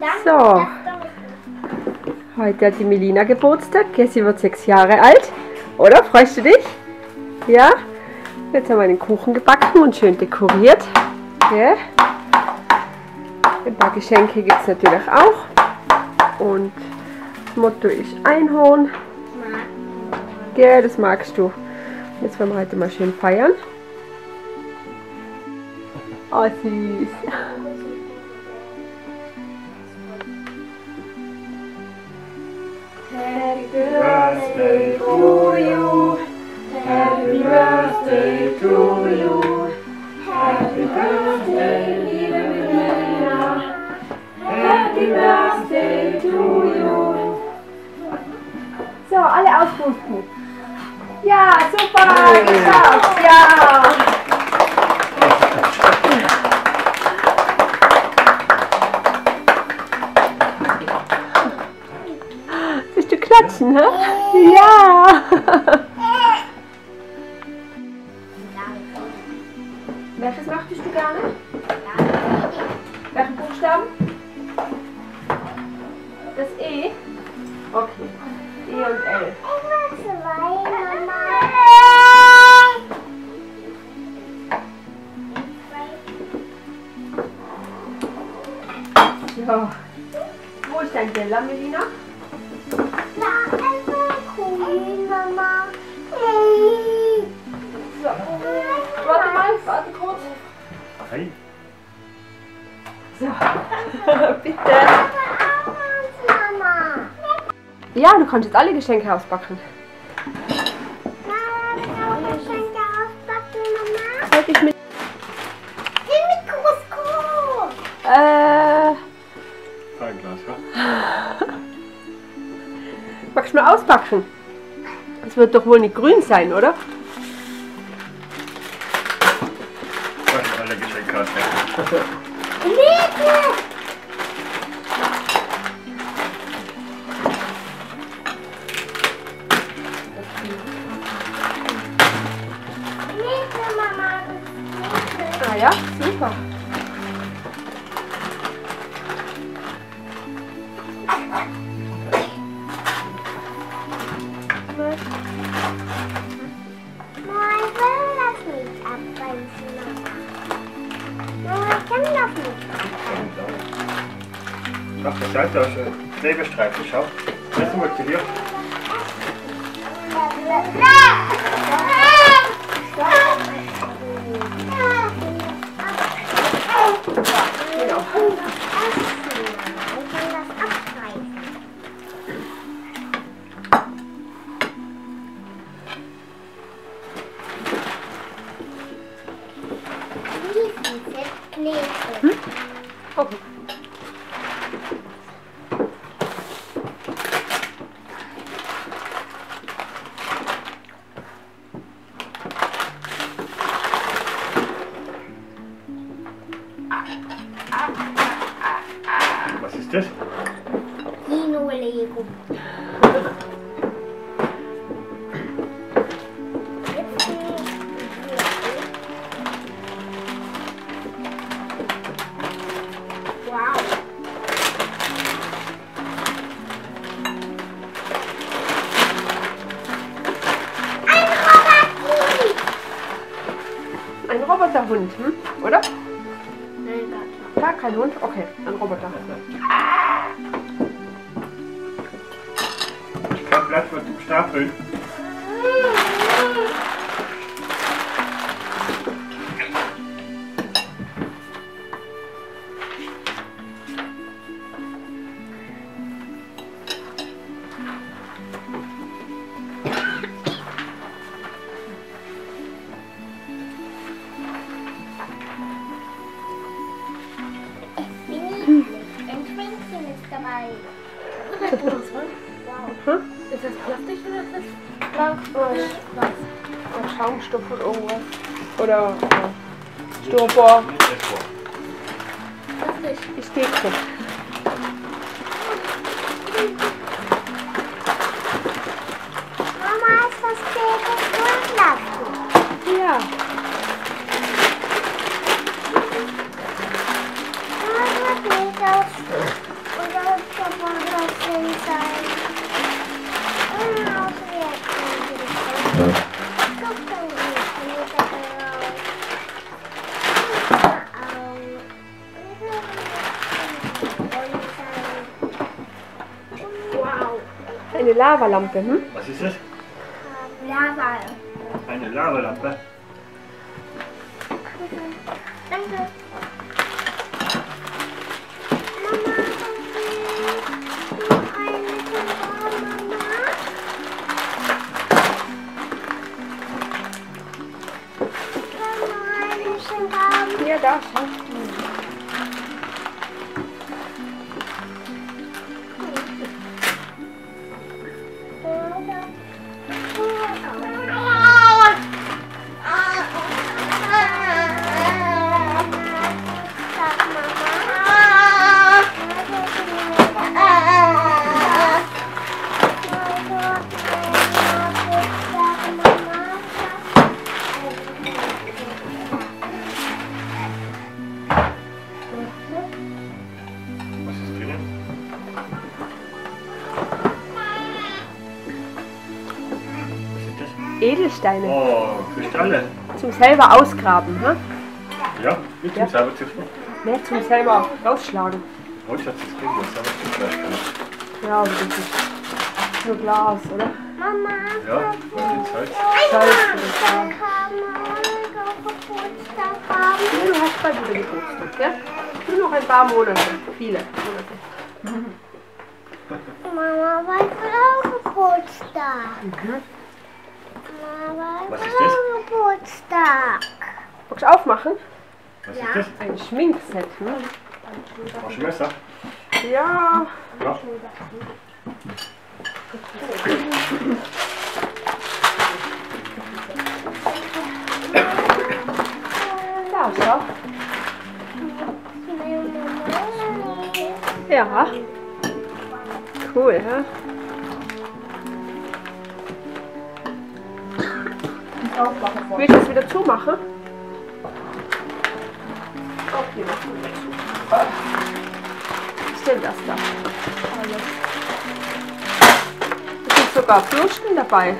So, heute hat die Melina Geburtstag. Sie wird sechs Jahre alt. Oder? Freust du dich? Ja? Jetzt haben wir einen Kuchen gebacken und schön dekoriert. Ja? Ein paar Geschenke gibt es natürlich auch. Und das Motto ist Einhorn. Ja, das magst du. Jetzt wollen wir heute mal schön feiern. Oh, süß. Happy birthday to you. Happy birthday to you. Happy birthday, liebe Milena. Happy birthday to you. So, alle auspusten. Ja, super, geschafft. Ja. Klatschen, hä? Ja. Welches möchtest du gerne? Welchen Buchstaben? Das E? Okay. E und L. So. Wo ist dein Teller, Melina? Warte mal, warte kurz. Hey. So. Bitte. Ja, du kannst jetzt alle Geschenke auspacken. Auspacken? Das wird doch wohl nicht grün sein, oder? Alle Geschenke. Ah ja, super. Auf der Seite du einen Klebestreifen, schau. Das du hier. Genau. Ist das? Ein Roboterhund, hm? oder? Kein Hund? Okay, ein Roboter. Kein Platz für zum Stapeln. Schaumstoff oder irgendwas. Oder äh, Styropor. Ich Deko. Mama, ist das Deko durchlassen? Ja. Mama, geht Eine Lavalampe, hm? Was ist das? Lava. Eine Lavalampe. Danke. Mama, Ja, Edelsteine. Oh, Kristalle. Zum selber ausgraben, hm? Ja, mit dem Ja. selber züchten. Ne, zum selber rausschlagen. Holz hat das Ding, das selber züchten. Ja, aber das ist nur Glas, oder? Mama, Ja, weil ins Holz. Geburtstag haben, Geburtstag haben. Du hast bald wieder Geburtstag, ja? Nur noch ein paar Monate. Viele Monate. Mama, wann ist auch Geburtstag? Mhm. Was ist das? Geburtstag? Magst du aufmachen? Was Ja. ist das? Ein Schminkset, hm? Taschenmesser? Ja, Ja. da, schau. Ja. Cool, ja? Willst du das wieder zumachen? Okay, mach du wieder zu. Was ist denn das da? Es sind sogar Fluschen dabei.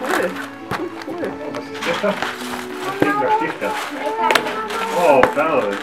Cool. Cool. Oh, was ist das da? Da steht da Stift da. Oh, Perl.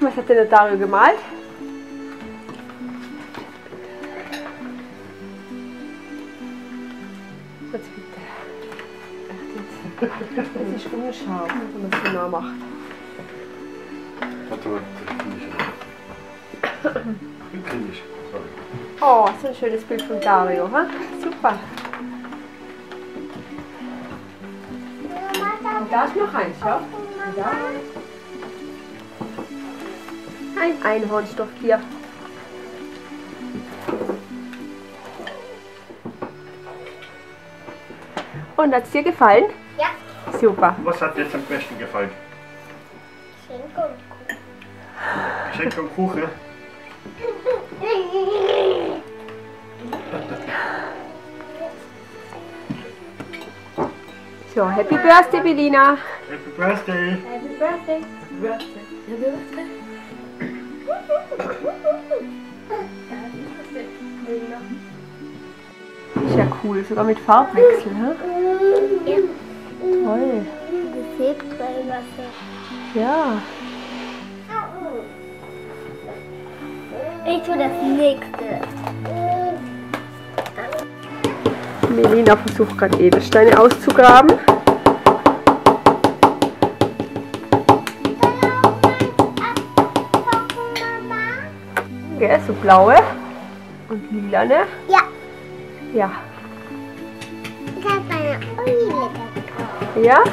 Was hat denn der Dario gemalt? Jetzt bitte. Echt jetzt. Das ist unscharf, wenn man es genau macht. Warte mal, das finde ich. Oh, so ein schönes Bild von Dario, ha? Super. Und da ist noch eins, ja? Ja. Ein Einhornstofftier. Und hat es dir gefallen? Ja. Super. Was hat dir jetzt am besten gefallen? Schinken. Geschenk und Kuchen? So, Happy Birthday, Belina. Happy Birthday! Happy birthday. Ist ja cool, sogar mit Farbwechsel, hä? Ja. Toll. Das hebt bei Wasser. Ja. Ich tue das nächste. Melina versucht gerade Edelsteine auszugraben. Gell, so blaue und lilane. Ja. Ja. Yeah?